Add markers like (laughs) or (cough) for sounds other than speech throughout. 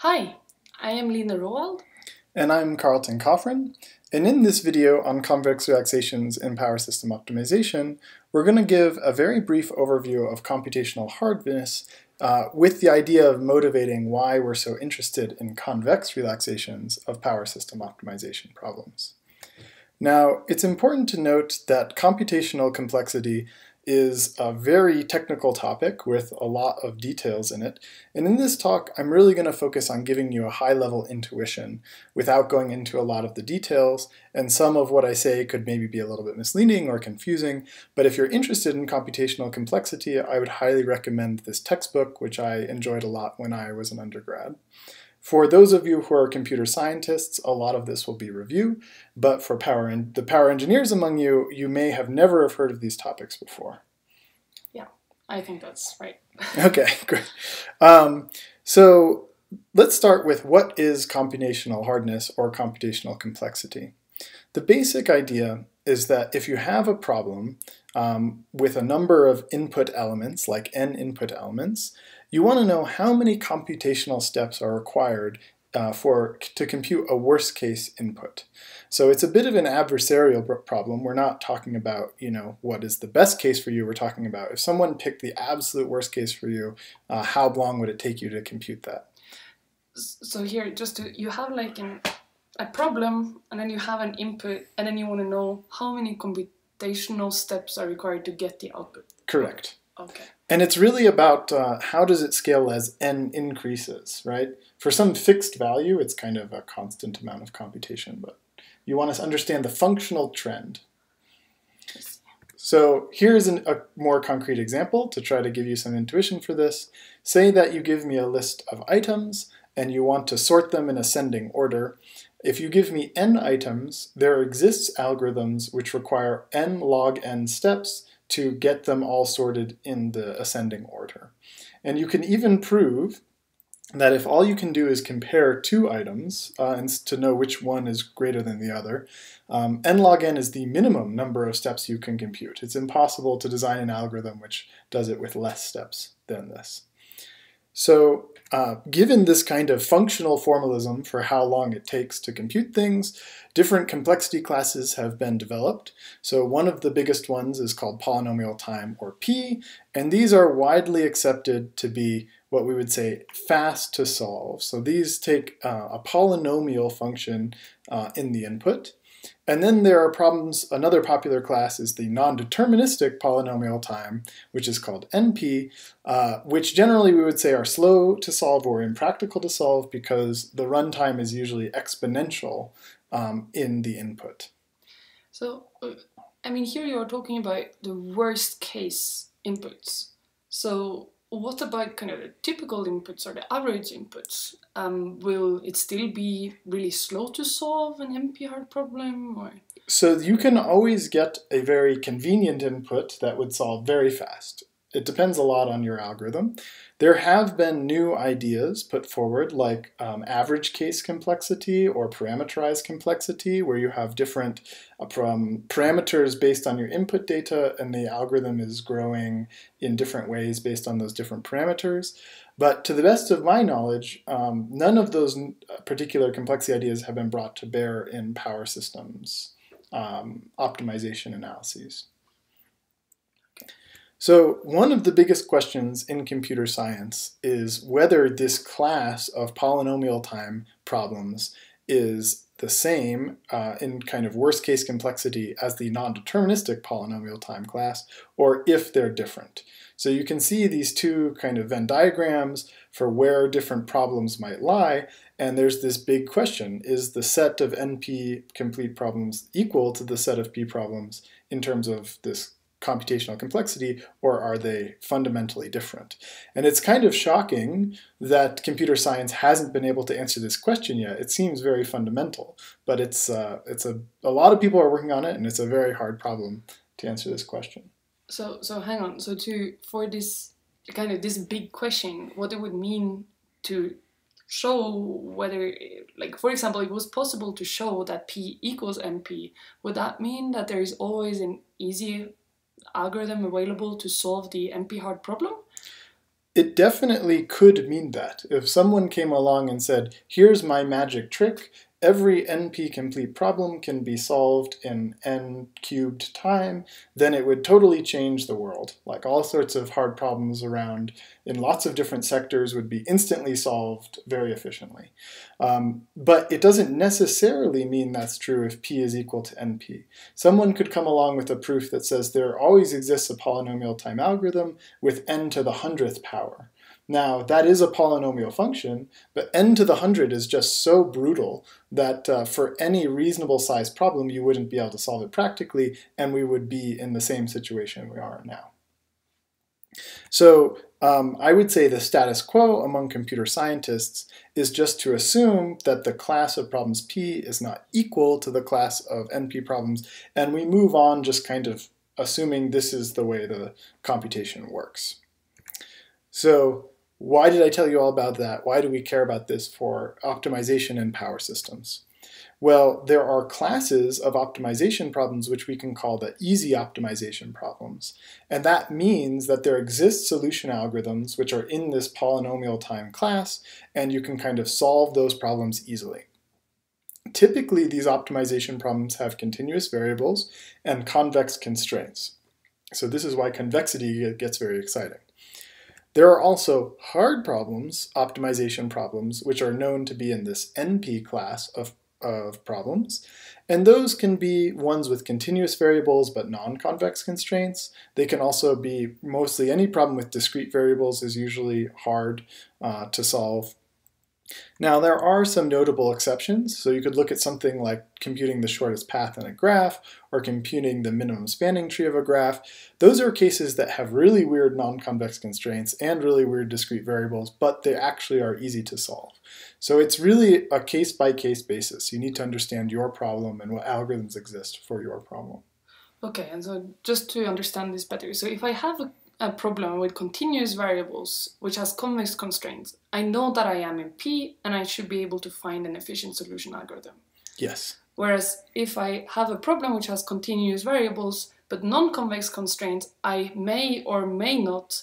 Hi, I am Line Roald. And I'm Carleton Coffrin. And in this video on convex relaxations in power system optimization, we're going to give a very brief overview of computational hardness uh, with the idea of motivating why we're so interested in convex relaxations of power system optimization problems. Now, it's important to note that computational complexity is a very technical topic with a lot of details in it. And in this talk, I'm really going to focus on giving you a high-level intuition without going into a lot of the details, and some of what I say could maybe be a little bit misleading or confusing, but if you're interested in computational complexity, I would highly recommend this textbook, which I enjoyed a lot when I was an undergrad. For those of you who are computer scientists, a lot of this will be review, but for power the power engineers among you, you may have never have heard of these topics before. I think that's right. (laughs) okay, great. Um, so let's start with what is computational hardness or computational complexity. The basic idea is that if you have a problem um, with a number of input elements, like n input elements, you want to know how many computational steps are required uh, for to compute a worst case input. So it's a bit of an adversarial problem. We're not talking about you know what is the best case for you. We're talking about if someone picked the absolute worst case for you, uh, how long would it take you to compute that? So here, just to, you have like an, a problem, and then you have an input, and then you want to know how many computational steps are required to get the output. Correct. Okay. And it's really about uh, how does it scale as n increases, right? For some fixed value, it's kind of a constant amount of computation, but you want to understand the functional trend. So here's an, a more concrete example to try to give you some intuition for this. Say that you give me a list of items and you want to sort them in ascending order. If you give me n items, there exists algorithms which require n log n steps to get them all sorted in the ascending order. And you can even prove that if all you can do is compare two items uh, and to know which one is greater than the other, um, n log n is the minimum number of steps you can compute. It's impossible to design an algorithm which does it with less steps than this. So uh, given this kind of functional formalism for how long it takes to compute things, different complexity classes have been developed. So one of the biggest ones is called polynomial time, or P, and these are widely accepted to be what we would say fast to solve. So these take uh, a polynomial function uh, in the input, and then there are problems, another popular class is the non-deterministic polynomial time, which is called NP, uh, which generally we would say are slow to solve or impractical to solve because the runtime is usually exponential um, in the input. So, uh, I mean, here you are talking about the worst case inputs. So what about kind of the typical inputs or the average inputs? Um, will it still be really slow to solve an NP-hard problem? Or? So you can always get a very convenient input that would solve very fast. It depends a lot on your algorithm. There have been new ideas put forward like um, average case complexity or parameterized complexity where you have different uh, parameters based on your input data and the algorithm is growing in different ways based on those different parameters. But to the best of my knowledge, um, none of those uh, particular complexity ideas have been brought to bear in power systems um, optimization analyses. So one of the biggest questions in computer science is whether this class of polynomial time problems is the same uh, in kind of worst case complexity as the non-deterministic polynomial time class, or if they're different. So you can see these two kind of Venn diagrams for where different problems might lie, and there's this big question, is the set of NP complete problems equal to the set of P problems in terms of this computational complexity, or are they fundamentally different? And it's kind of shocking that computer science hasn't been able to answer this question yet. It seems very fundamental, but it's, uh, it's a, a lot of people are working on it, and it's a very hard problem to answer this question. So, so hang on. So to for this kind of this big question, what it would mean to show whether, like for example, it was possible to show that P equals NP, would that mean that there is always an easy algorithm available to solve the NP-hard problem? it definitely could mean that. If someone came along and said, here's my magic trick, every NP-complete problem can be solved in n cubed time, then it would totally change the world. Like all sorts of hard problems around in lots of different sectors would be instantly solved very efficiently. Um, but it doesn't necessarily mean that's true if p is equal to np. Someone could come along with a proof that says there always exists a polynomial time algorithm with n to the hundredth power. Now, that is a polynomial function, but n to the 100 is just so brutal that uh, for any reasonable sized problem, you wouldn't be able to solve it practically, and we would be in the same situation we are now. So um, I would say the status quo among computer scientists is just to assume that the class of problems P is not equal to the class of NP problems, and we move on just kind of assuming this is the way the computation works. So why did I tell you all about that? Why do we care about this for optimization and power systems? Well, there are classes of optimization problems which we can call the easy optimization problems. And that means that there exist solution algorithms which are in this polynomial time class, and you can kind of solve those problems easily. Typically, these optimization problems have continuous variables and convex constraints. So this is why convexity gets very exciting. There are also hard problems, optimization problems, which are known to be in this NP class of, of problems. And those can be ones with continuous variables but non-convex constraints. They can also be mostly any problem with discrete variables is usually hard uh, to solve now there are some notable exceptions, so you could look at something like computing the shortest path in a graph or computing the minimum spanning tree of a graph. Those are cases that have really weird non-convex constraints and really weird discrete variables, but they actually are easy to solve. So it's really a case-by-case -case basis. You need to understand your problem and what algorithms exist for your problem. Okay, and so just to understand this better, so if I have a a problem with continuous variables, which has convex constraints, I know that I am in P and I should be able to find an efficient solution algorithm. Yes. Whereas if I have a problem which has continuous variables but non-convex constraints, I may or may not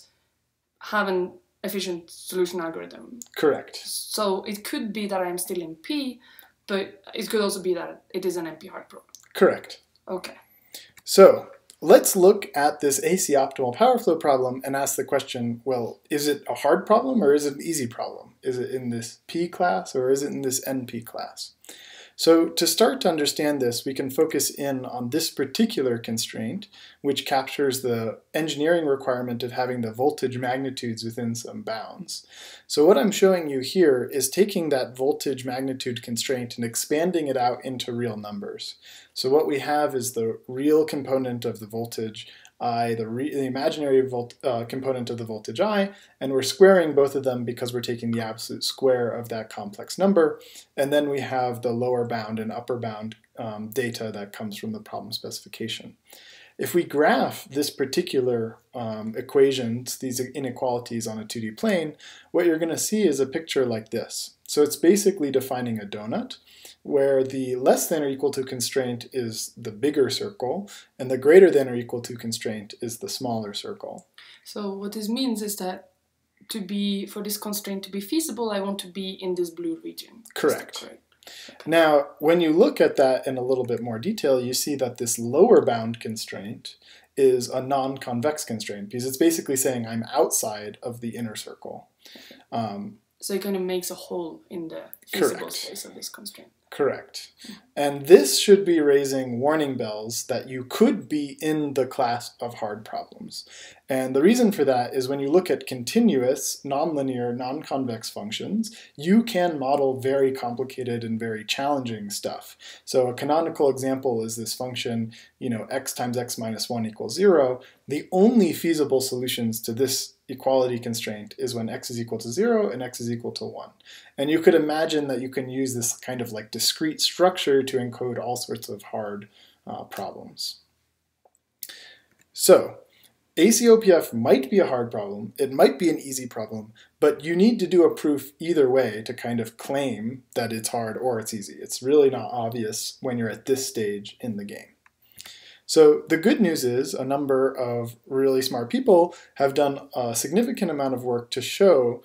have an efficient solution algorithm. Correct. So it could be that I'm still in P, but it could also be that it is an NP hard problem. Correct. Okay. So Let's look at this AC optimal power flow problem and ask the question, well, is it a hard problem or is it an easy problem? Is it in this P class or is it in this NP class? So to start to understand this, we can focus in on this particular constraint, which captures the engineering requirement of having the voltage magnitudes within some bounds. So what I'm showing you here is taking that voltage magnitude constraint and expanding it out into real numbers. So what we have is the real component of the voltage I, the, the imaginary volt, uh, component of the voltage I, and we're squaring both of them because we're taking the absolute square of that complex number. And then we have the lower bound and upper bound um, data that comes from the problem specification. If we graph this particular um, equations, these inequalities on a 2D plane, what you're going to see is a picture like this. So it's basically defining a donut where the less than or equal to constraint is the bigger circle, and the greater than or equal to constraint is the smaller circle. So what this means is that to be for this constraint to be feasible, I want to be in this blue region. Correct. correct? Now, when you look at that in a little bit more detail, you see that this lower bound constraint is a non-convex constraint because it's basically saying I'm outside of the inner circle. Um, so it kind of makes a hole in the feasible correct. space of this constraint. Correct. And this should be raising warning bells that you could be in the class of hard problems. And the reason for that is when you look at continuous, nonlinear, non-convex functions, you can model very complicated and very challenging stuff. So a canonical example is this function, you know, x times x minus 1 equals 0. The only feasible solutions to this equality constraint is when x is equal to 0 and x is equal to 1. And you could imagine that you can use this kind of like discrete structure to encode all sorts of hard uh, problems. So ACOPF might be a hard problem, it might be an easy problem, but you need to do a proof either way to kind of claim that it's hard or it's easy. It's really not obvious when you're at this stage in the game. So the good news is a number of really smart people have done a significant amount of work to show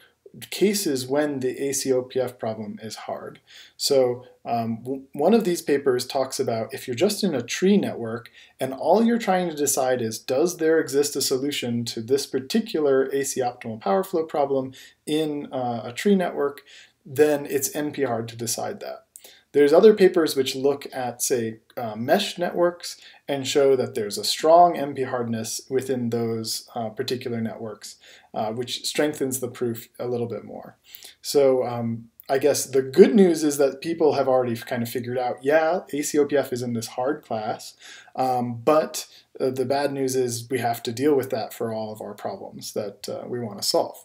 cases when the ACOPF problem is hard. So um, one of these papers talks about if you're just in a tree network and all you're trying to decide is does there exist a solution to this particular AC optimal power flow problem in uh, a tree network, then it's NP hard to decide that. There's other papers which look at, say, uh, mesh networks and show that there's a strong NP hardness within those uh, particular networks, uh, which strengthens the proof a little bit more. So um, I guess the good news is that people have already kind of figured out, yeah, ACOPF is in this hard class, um, but uh, the bad news is we have to deal with that for all of our problems that uh, we want to solve.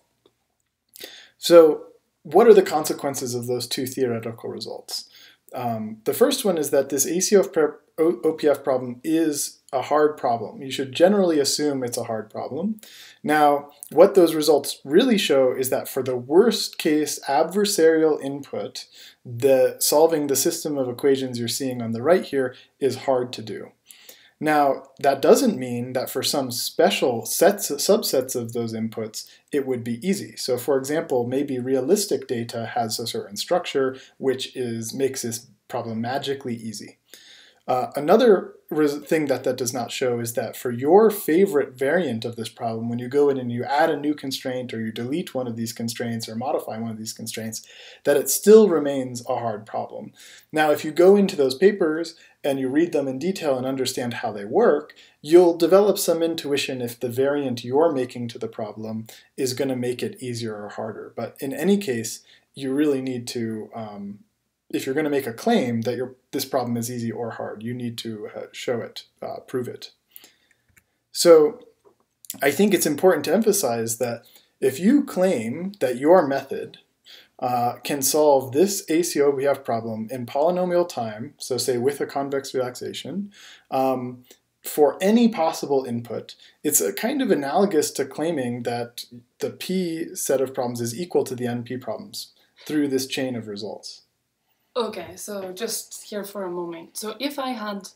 So what are the consequences of those two theoretical results? Um, the first one is that this ACOPF problem is a hard problem. You should generally assume it's a hard problem. Now, what those results really show is that for the worst case adversarial input, the solving the system of equations you're seeing on the right here is hard to do. Now, that doesn't mean that for some special sets, subsets of those inputs, it would be easy. So for example, maybe realistic data has a certain structure which is makes this problem magically easy. Uh, another thing that that does not show is that for your favorite variant of this problem, when you go in and you add a new constraint or you delete one of these constraints or modify one of these constraints, that it still remains a hard problem. Now, if you go into those papers and you read them in detail and understand how they work, you'll develop some intuition if the variant you're making to the problem is going to make it easier or harder. But in any case, you really need to um, if you're going to make a claim that your, this problem is easy or hard, you need to uh, show it, uh, prove it. So I think it's important to emphasize that if you claim that your method uh, can solve this ACOPF problem in polynomial time, so say with a convex relaxation, um, for any possible input, it's a kind of analogous to claiming that the P set of problems is equal to the NP problems through this chain of results. Okay, so just here for a moment. So if I had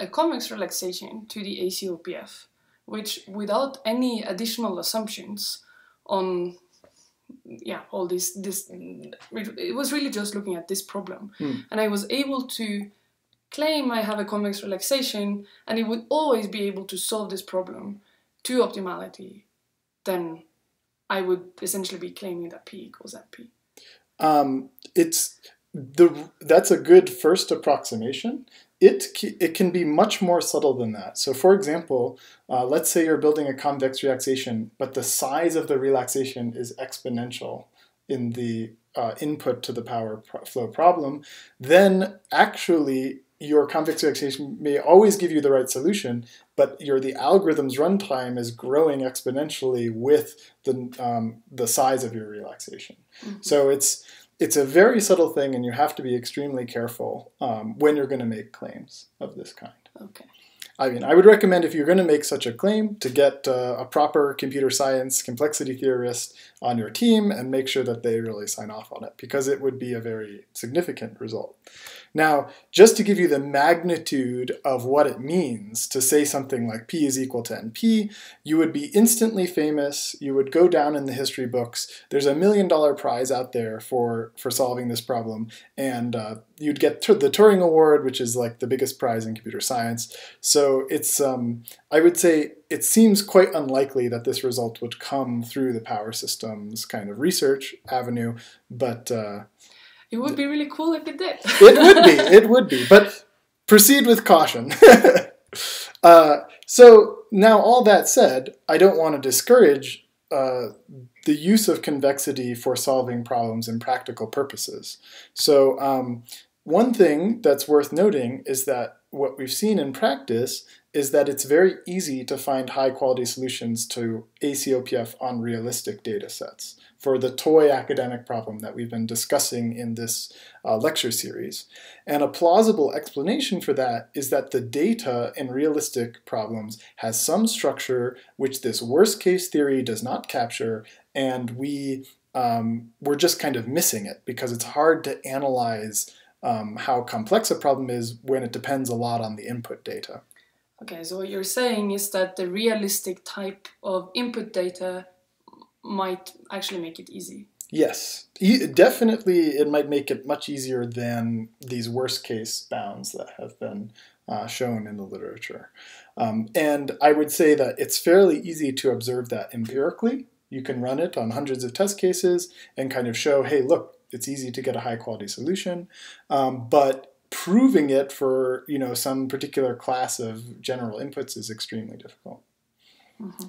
a convex relaxation to the ACOPF, which without any additional assumptions on yeah all this this it was really just looking at this problem hmm. and i was able to claim i have a convex relaxation and it would always be able to solve this problem to optimality then i would essentially be claiming that p equals np um, it's the that's a good first approximation. It it can be much more subtle than that. So, for example, uh, let's say you're building a convex relaxation, but the size of the relaxation is exponential in the uh, input to the power pro flow problem. Then, actually, your convex relaxation may always give you the right solution, but your the algorithm's runtime is growing exponentially with the um, the size of your relaxation. Mm -hmm. So it's it's a very subtle thing, and you have to be extremely careful um, when you're going to make claims of this kind. Okay. I mean, I would recommend if you're going to make such a claim to get uh, a proper computer science complexity theorist on your team and make sure that they really sign off on it because it would be a very significant result. Now, just to give you the magnitude of what it means to say something like P is equal to NP, you would be instantly famous, you would go down in the history books, there's a million dollar prize out there for, for solving this problem, and uh, you'd get the Turing Award, which is like the biggest prize in computer science. So it's, um, I would say, it seems quite unlikely that this result would come through the power systems kind of research avenue, but uh, it would be really cool if it did. (laughs) it would be. It would be. But proceed with caution. (laughs) uh, so now, all that said, I don't want to discourage uh, the use of convexity for solving problems in practical purposes. So um, one thing that's worth noting is that what we've seen in practice is that it's very easy to find high quality solutions to ACOPF on realistic data sets for the toy academic problem that we've been discussing in this uh, lecture series. And a plausible explanation for that is that the data in realistic problems has some structure which this worst case theory does not capture, and we, um, we're just kind of missing it because it's hard to analyze um, how complex a problem is when it depends a lot on the input data. Okay, so what you're saying is that the realistic type of input data might actually make it easy. Yes, e- definitely it might make it much easier than these worst case bounds that have been uh, shown in the literature. Um, and I would say that it's fairly easy to observe that empirically. You can run it on hundreds of test cases and kind of show, hey, look, it's easy to get a high quality solution. Um, but proving it for you know some particular class of general inputs is extremely difficult. Mm-hmm.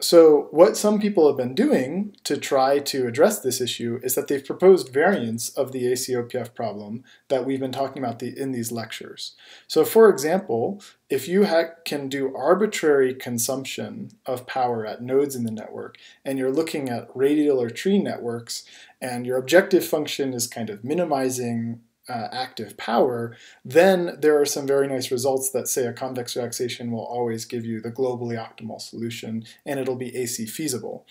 So, what some people have been doing to try to address this issue is that they've proposed variants of the ACOPF problem that we've been talking about the, in these lectures. So, for example, if you ha- can do arbitrary consumption of power at nodes in the network, and you're looking at radial or tree networks, and your objective function is kind of minimizing uh, active power, then there are some very nice results that say a convex relaxation will always give you the globally optimal solution and it'll be AC feasible.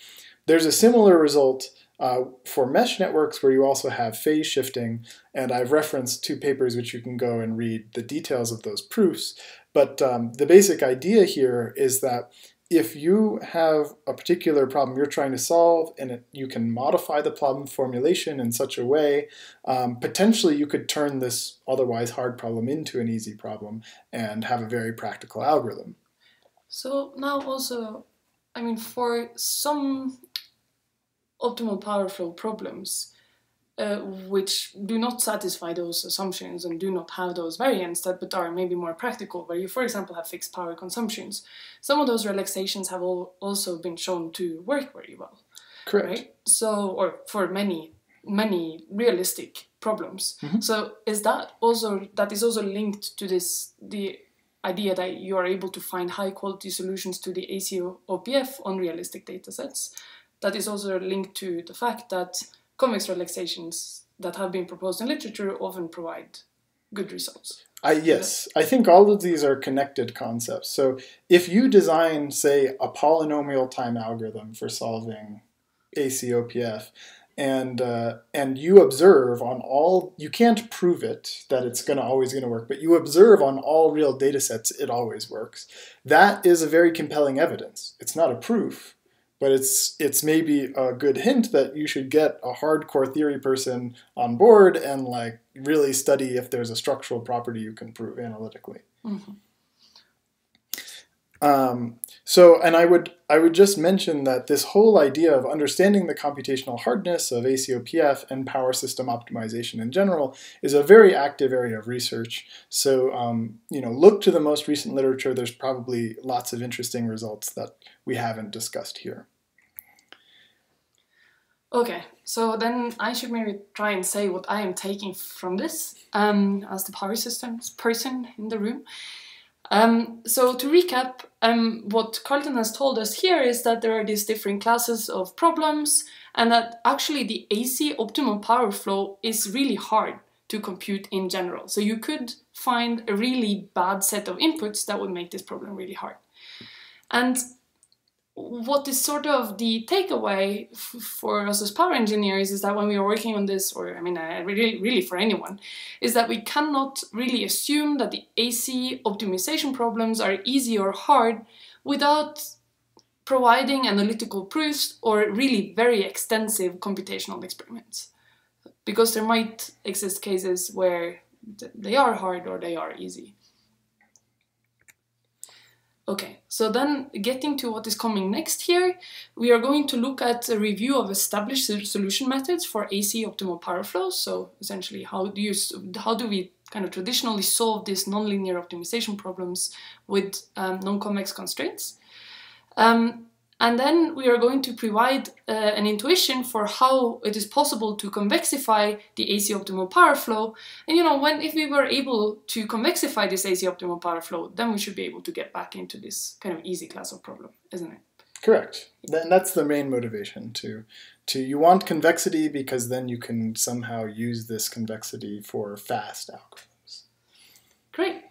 There's a similar result uh, for mesh networks where you also have phase shifting, and I've referenced two papers which you can go and read the details of those proofs. But um, the basic idea here is that if you have a particular problem you're trying to solve and it, you can modify the problem formulation in such a way, um, potentially you could turn this otherwise hard problem into an easy problem and have a very practical algorithm. So now also, I mean, for some optimal power flow problems, uh, which do not satisfy those assumptions and do not have those variants that but are maybe more practical where you for example have fixed power consumptions. Some of those relaxations have all also been shown to work very well correct. right? So or for many many realistic problems. Mm-hmm. so is that also that is also linked to this the idea that you are able to find high quality solutions to the ACO OPF on realistic data sets that is also linked to the fact that convex relaxations that have been proposed in literature often provide good results. I, yes, I think all of these are connected concepts. So if you design, say, a polynomial time algorithm for solving ACOPF, and uh, and you observe on all, you can't prove it that it's going to always going to work, but you observe on all real data sets it always works. That is a very compelling evidence. It's not a proof, but it's it's maybe a good hint that you should get a hardcore theory person on board and like really study if there's a structural property you can prove analytically. Mm-hmm. Um, so, and I would I would just mention that this whole idea of understanding the computational hardness of ACOPF and power system optimization in general is a very active area of research. So, um, you know, look to the most recent literature. There's probably lots of interesting results that we haven't discussed here. Okay, so then I should maybe try and say what I am taking from this um, as the power systems person in the room. Um, so to recap, um, what Carleton has told us here is that there are these different classes of problems and that actually the AC optimal power flow is really hard to compute in general. So you could find a really bad set of inputs that would make this problem really hard. And what is sort of the takeaway for us as power engineers is that when we are working on this, or I mean, uh, really, really for anyone, is that we cannot really assume that the AC optimization problems are easy or hard without providing analytical proofs or really very extensive computational experiments. Because there might exist cases where they are hard or they are easy. Okay, so then getting to what is coming next here, we are going to look at a review of established solution methods for AC optimal power flows. So essentially, how do you how do we kind of traditionally solve these nonlinear optimization problems with um, non-convex constraints? Um, and then we are going to provide uh, an intuition for how it is possible to convexify the AC optimal power flow. And you know, when if we were able to convexify this AC optimal power flow, then we should be able to get back into this kind of easy class of problem, isn't it? Correct. And that's the main motivation to to you want convexity because then you can somehow use this convexity for fast algorithms. Great.